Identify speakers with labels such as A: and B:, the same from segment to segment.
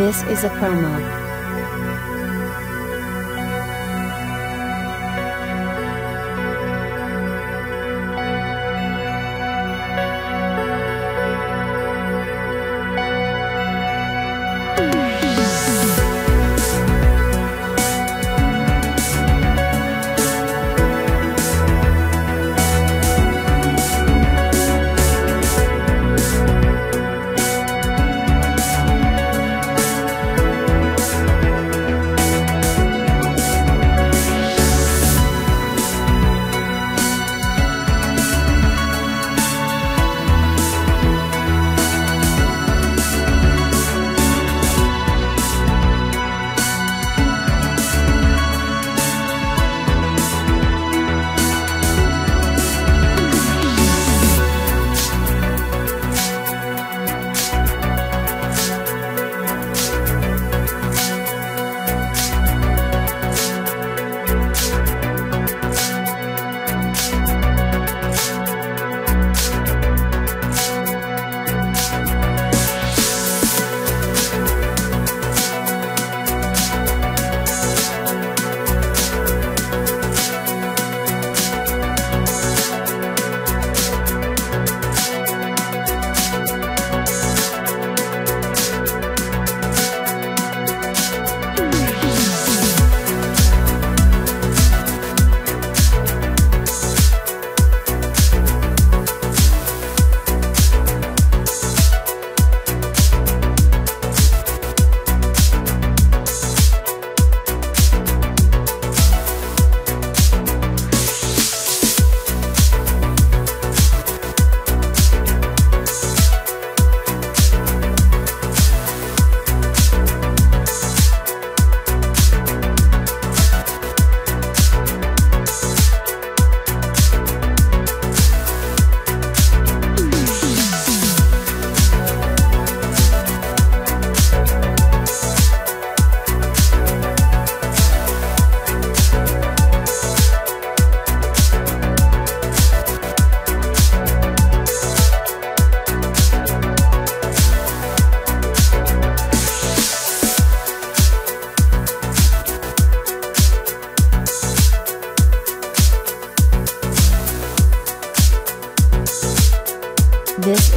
A: This is a promo.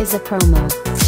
A: Is a promo.